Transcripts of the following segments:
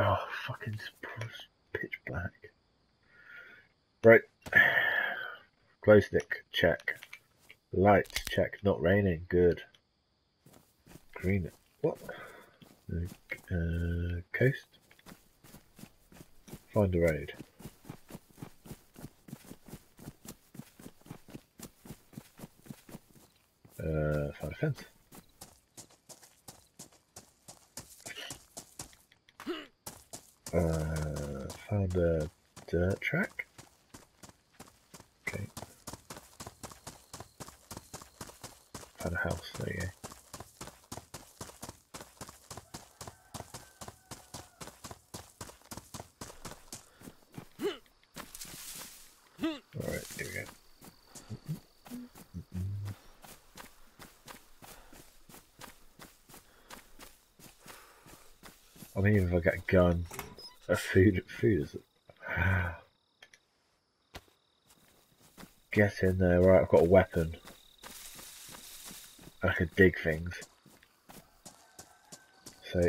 Oh, fucking pitch black. Right. Glow stick, check. Light, check. Not raining, good. Green, what? Uh, coast? Find a road. Uh, find a fence. Uh, found a dirt track. Okay. Found a house, there you go. I mean, if I get a gun, a food, food is. Get in there, right? I've got a weapon. I can dig things. So.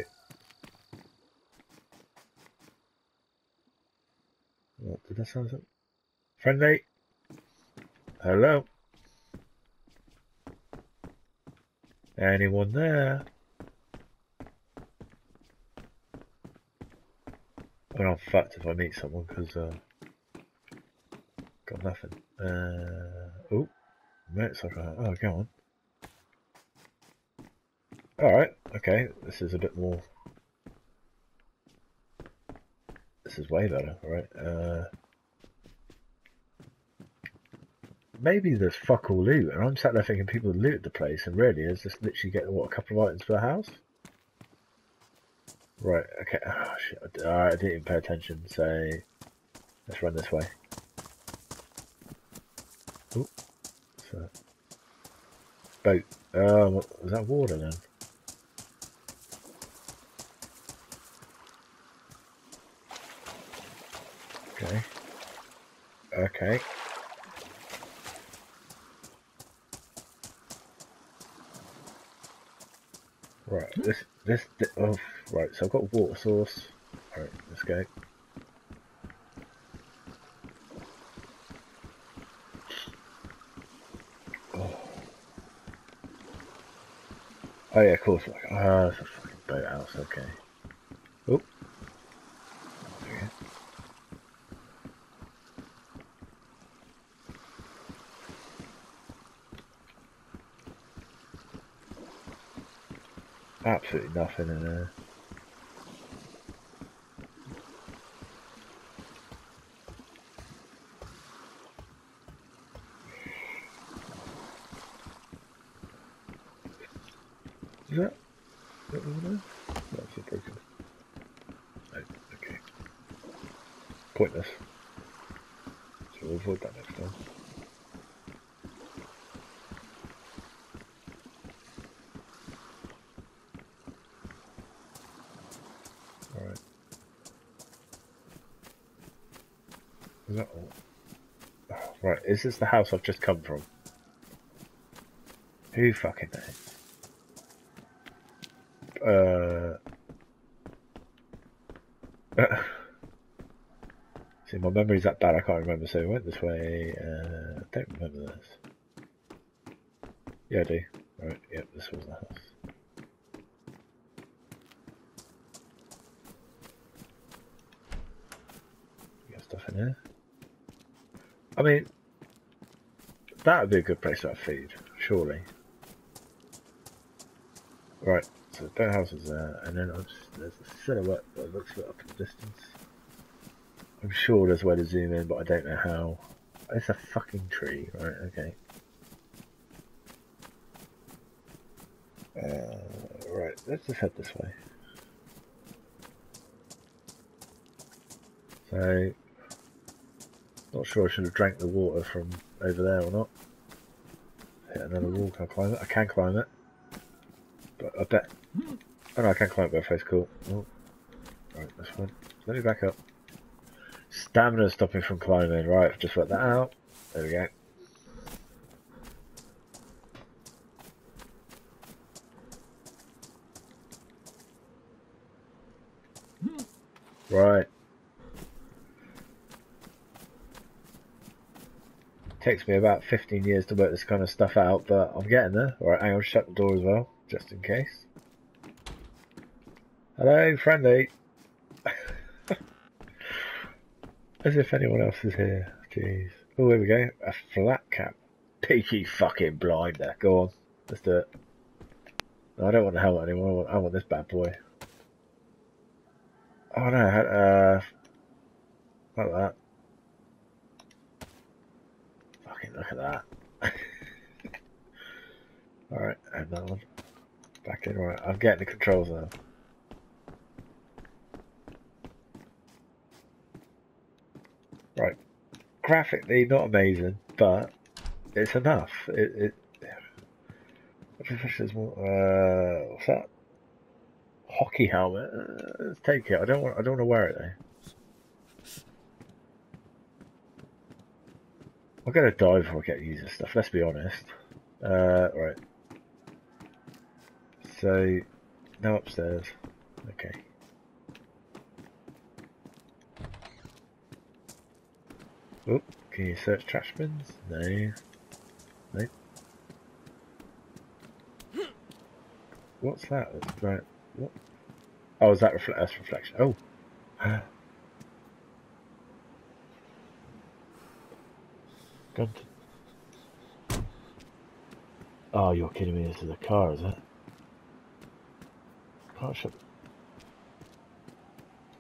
What did that sound like? Friendly? Hello? Anyone there? Well, I'm fucked if I meet someone because uh, got nothing. Uh, oh, motorcycle. Oh, go on. All right. Okay, this is a bit more. This is way better. All right. Uh, maybe there's fuck all loot, and I'm sat there thinking people loot the place, and really is just literally getting what a couple of items per house. Right, okay. Oh, shit. I didn't even pay attention, so let's run this way. Oh, so boat. Uh, oh, was that water then? Okay. Okay. Right, this, this, oh, right, so I've got a water source. Alright, let's go. Oh. Oh yeah, of course. Ah, oh, it's a fucking boathouse, okay. Oh. Okay. Absolutely nothing in there. Is that, is that over there? That's a broken. Oh, okay. Pointless. So we'll avoid that next time. Alright. Is that all? Oh, right, is this the house I've just come from? Who fucking knows? Uh, see, my memory's that bad I can't remember. So we went this way. Uh, I don't remember this. Yeah, I do. Right, yep, this was the house. Stuff in here. I mean, that would be a good place to have food, surely. Right, so the house is there, and then just, there's a silhouette that looks a bit up in the distance. I'm sure there's a way to zoom in, but I don't know how. It's a fucking tree, right? Okay. Uh, right, let's just head this way. So, not sure I should have drank the water from over there or not. Hit another wall, can I climb it? I can climb it. But I bet... Oh no, I can climb it both ways, cool. Oh. Right, that's fine. Let me back up. Stamina stopping from climbing, right, just worked that out. There we go. Right. Takes me about 15 years to work this kind of stuff out, but I'm getting there. Alright, hang on, shut the door as well, just in case. Hello, friendly. As if anyone else is here. Jeez. Oh, here we go. A flat cap. Peaky fucking blinder. Go on. Let's do it. No, I don't want the helmet anymore. I want, I want this bad boy. Oh no, uh, like that. Look at that. Alright, and that one. Back in, right. I'm getting the controls now. Right. Graphically, not amazing, but it's enough. It, it uh, what's that? Hockey helmet. Uh, let's take it. I don't want. I don't want to wear it though. I'm gonna die before I get to use this stuff. Let's be honest. Uh, right. So, now upstairs. Okay. Oh, can you search trash bins? No. Nope. What's that? Right. What? Oh, is that refle that's reflection? Oh. Oh, you're kidding me. This is a car, is it? Shop.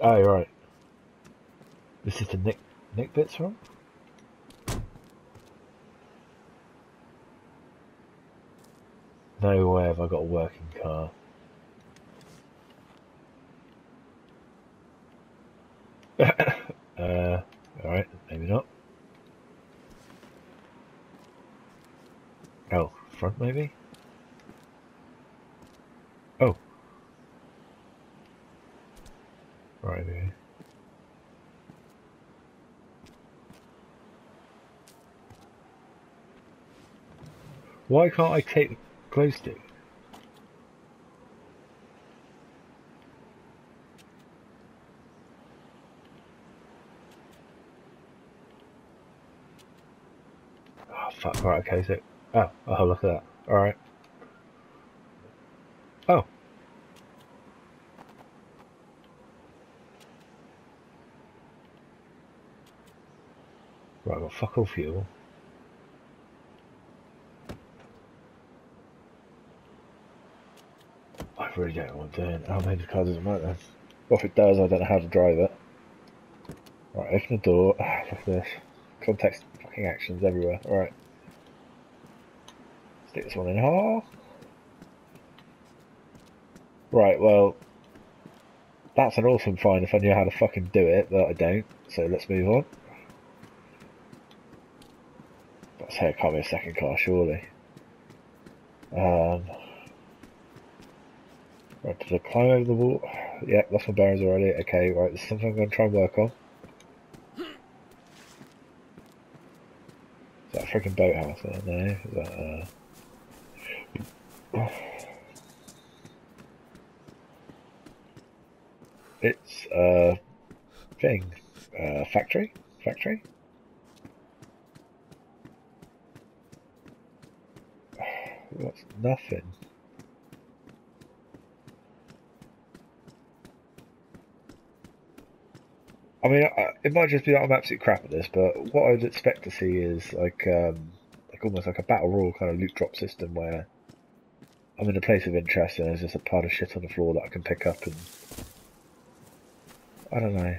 Oh, you're right. This is the Nick Nick bits from? No way have I got a working car. uh, alright, maybe not. Oh, front maybe? Oh. Right, okay. Why can't I take glow stick? Oh ah, fuck, right, okay, so oh, oh look at that. Alright. Oh. Right, got fuck all fuel. I really don't know what I'm doing. Oh, maybe the car doesn't work then. Well, if it does, I don't know how to drive it. Right, open the door. Ah, look at this. Context fucking actions everywhere. Alright. Stick this one in. half. Right, well, that's an awesome find if I knew how to fucking do it, but I don't. So let's move on. That's it can't be a second car, surely. Um, Right, did I climb over the wall? Yeah, lost my bearings already. Okay, right, there's something I'm going to try and work on. Is that a freaking boathouse there? No. Is that, uh... It's, uh... Thing. Uh, factory? Factory? That's nothing. I mean, it might just be that I'm absolutely crap at this, but what I'd expect to see is like, um, like almost like a battle royal kind of loot drop system where I'm in a place of interest and there's just a pile of shit on the floor that I can pick up and I don't know.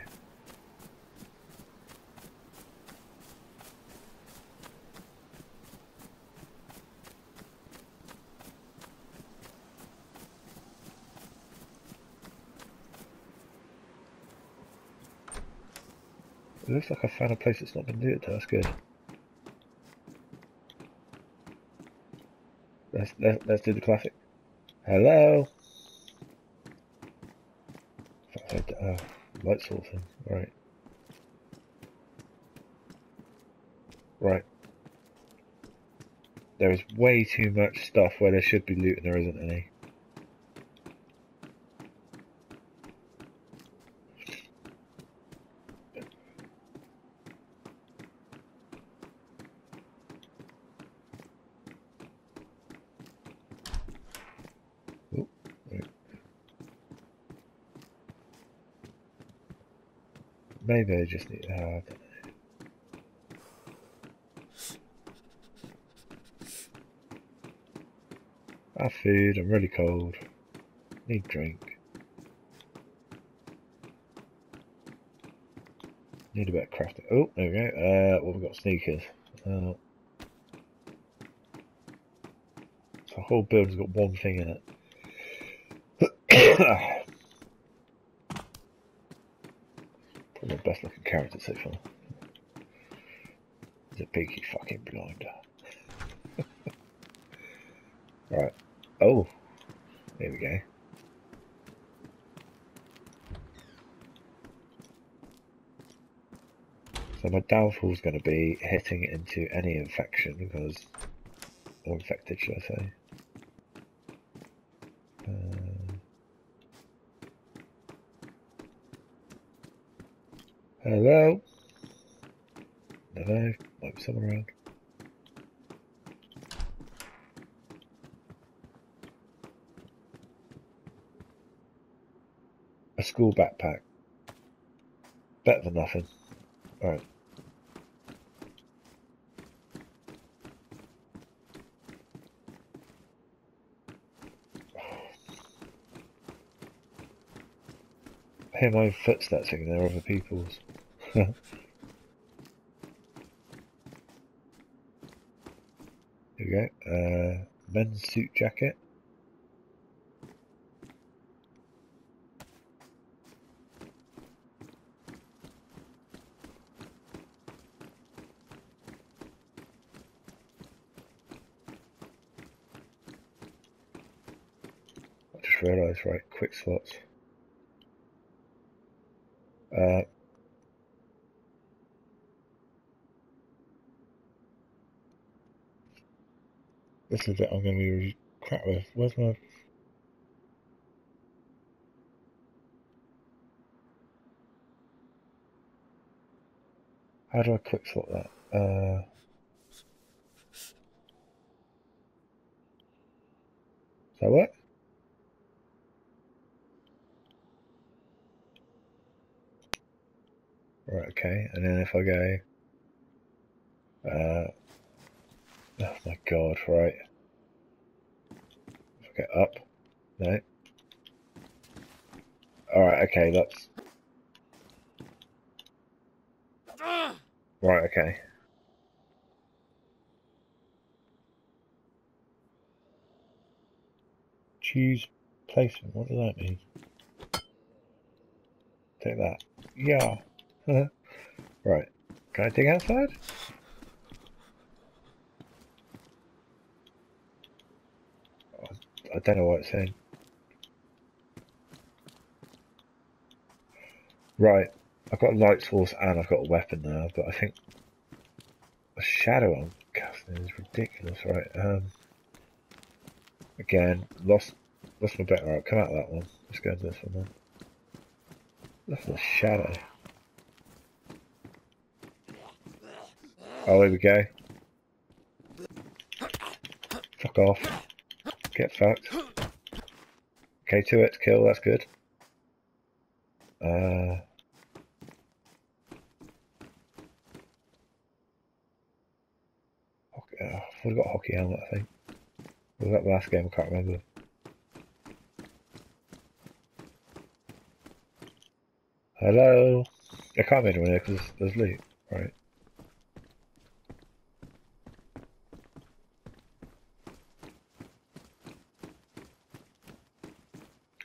It looks like I found a place that's not been looted, that's good. Let's, let, let's do the classic. Hello? Uh, light sourcing, right. Right. There is way too much stuff where there should be loot and there isn't any. Maybe I just need. Uh, I. Have food. I'm really cold. Need drink. Need a bit of crafting. Oh, there we go. Uh, well, we've got sneakers. Uh, the whole building's got one thing in it. Probably the far. He's a peaky fucking blinder. right. Oh. There we go. So my downfall is going to be hitting into any infection because, or infected, should I say? Hello. Hello. Might be someone around. A school backpack. Better than nothing. Alright. Hear my footsteps and they're other people's. Here we go. Uh, men's suit jacket. I just realised, right, quick slots. Uh, this is it, I'm going to be crap with. Where's my... How do I quick slot that? Uh... Does that work? Right, okay, and then if I go, uh, oh my god, right. If I get up, no. Alright, okay, that's, right, okay. Choose placement, what does that mean? Take that. Yeah. right. Can I dig outside? I don't know what it's saying. Right. I've got a light source and I've got a weapon now, but I think a shadow I'm casting is ridiculous. Right. Um. Again, lost lost my bet. Right, come out of that one. Let's go into this one then. That's a shadow. Oh, there we go. Fuck off. Get fucked. Okay, two hits kill, that's good. Uh... Uh, I've got a hockey helmet, I think. Was that the last game? I can't remember. Hello? I can't be anywhere because there's loot. Right.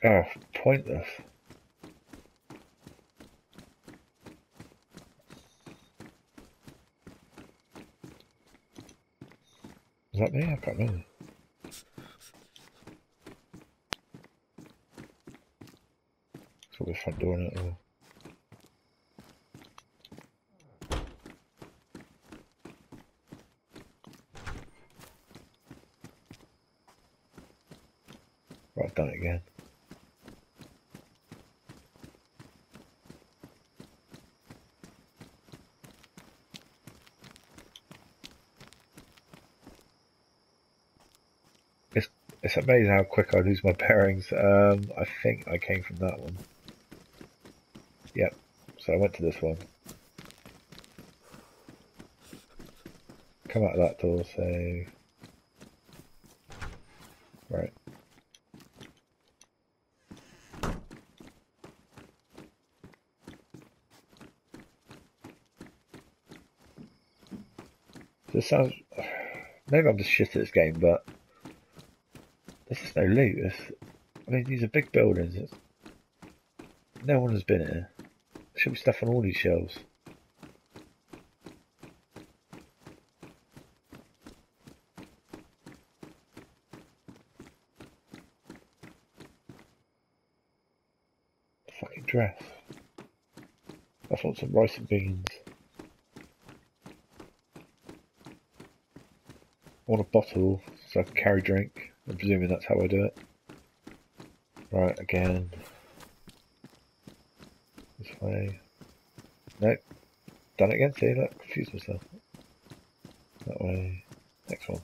Oh, pointless. Is that me? I can't remember. It's got the front door in it. Or... Right, I've done it again. It's amazing how quick I lose my bearings. Um, I think I came from that one. Yep. So I went to this one. Come out of that door, so... Right. This sounds... Maybe I'm just shit at this game, but... There's is no loot. It's, I mean, these are big buildings. It's, no one has been here. There should be stuff on all these shelves. Fucking dress. I want some rice and beans. I want a bottle so I can carry drink. I'm presuming that's how I do it. Right, again. This way. Nope. Done it again, see, look, confused myself. That way. Next one.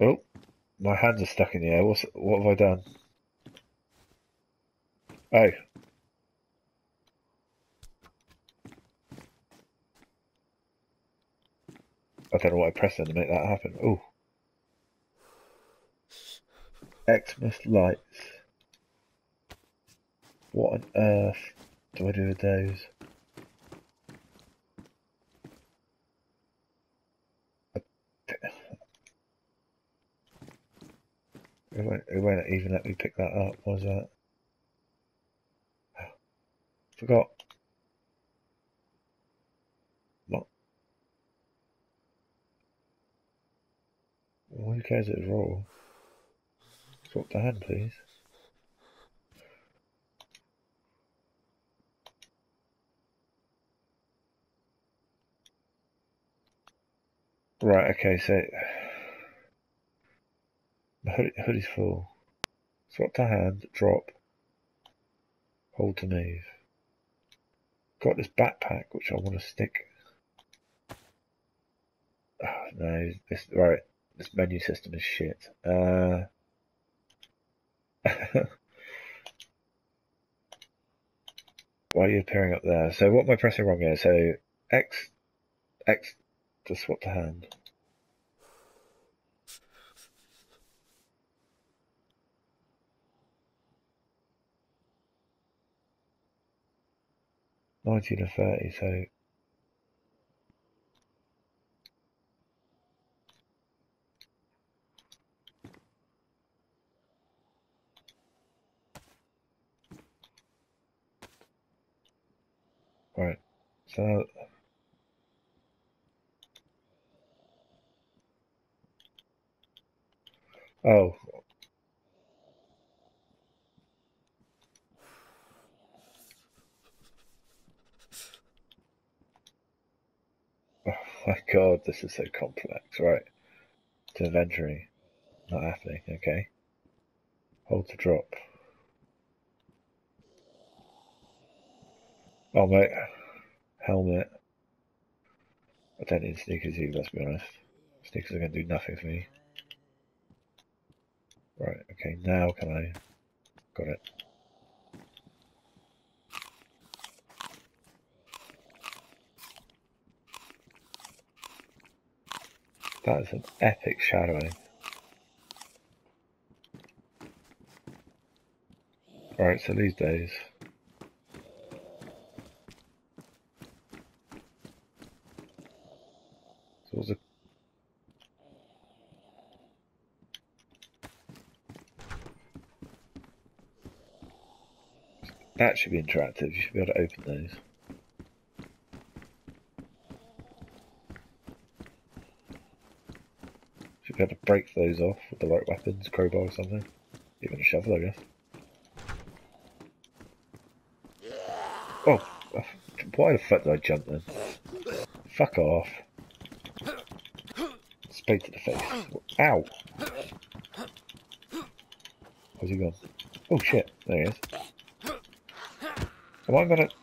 Oh, my hands are stuck in the air. What's, what have I done? Oh, I don't know what I pressed then to make that happen. Oh. Xmas lights. What on earth do I do with those? It won't, it won't even let me pick that up, was that? Forgot. Well, who cares it's raw? Swap the hand, please. Right, okay, so the hood, hoodie's full. Swap to hand, drop, hold to move. Got this backpack which I want to stick. Oh, no, this right. This menu system is shit. Uh, why are you appearing up there? So what am I pressing wrong here? So X, X to swap to hand. Nineteen to thirty, so Right. So Oh. Oh my god, this is so complex. Right. To inventory. Not happening, okay. Hold to drop. Oh mate, helmet. I don't need sneakers either, let's be honest. Sneakers are going to do nothing for me. Right, okay, now can I... Got it. That is an epic shadowing. Alright, so these days... was a That should be interactive, you should be able to open those. Should be able to break those off with the right weapons, crowbar or something. Even a shovel, I guess. Oh, why the fuck did I jump then? Fuck off. Spade to the face. Ow! Where's he gone? Oh shit, there he is. Come on, Bennett.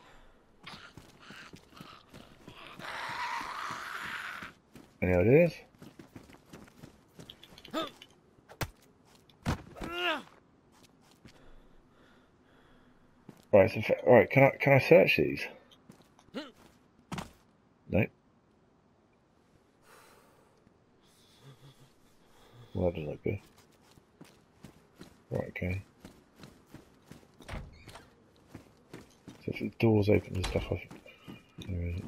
Any ideas? Right, so, all right. Can I can I search these? Nope. Where did I go? Right, okay. If the door's open and stuff, I there is it?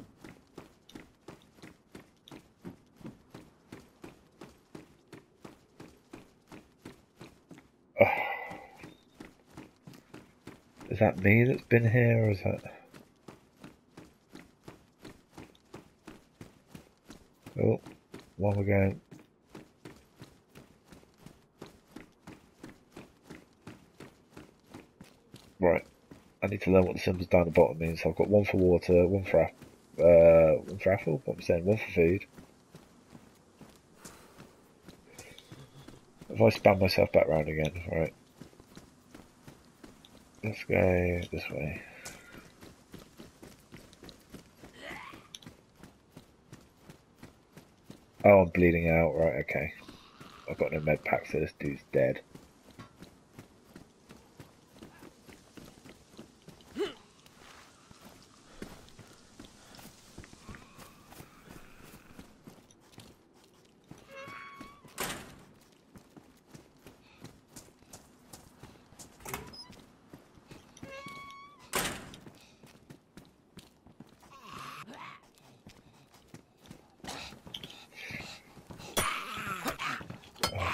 Ah. Is that me that's been here, or is that... Oh, one again. Right, I need to learn what the symbols down the bottom mean. So I've got one for water, one for uh, one for apple. What am I saying? One for food. If I span myself back round again, alright. Let's go this way. Oh, I'm bleeding out. Right, okay. I've got no med pack, so this dude's dead.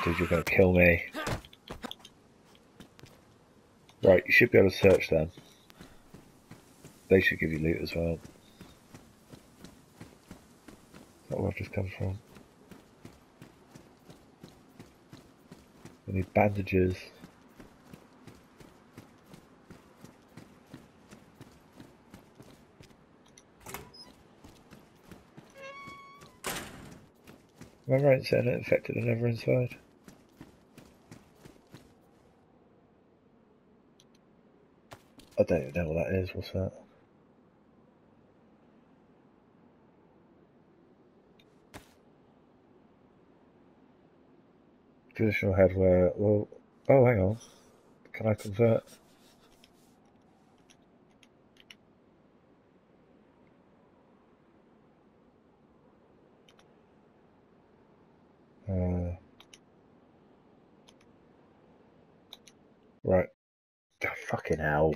Dude, you're gonna kill me. Right, you should be able to search them. They should give you loot as well. That where I've just come from? I need bandages. Am I right in saying it affected another inside? I don't even know what that is. What's that? Traditional headwear. Well, oh, hang on. Can I convert? Uh, right. Oh, fucking hell.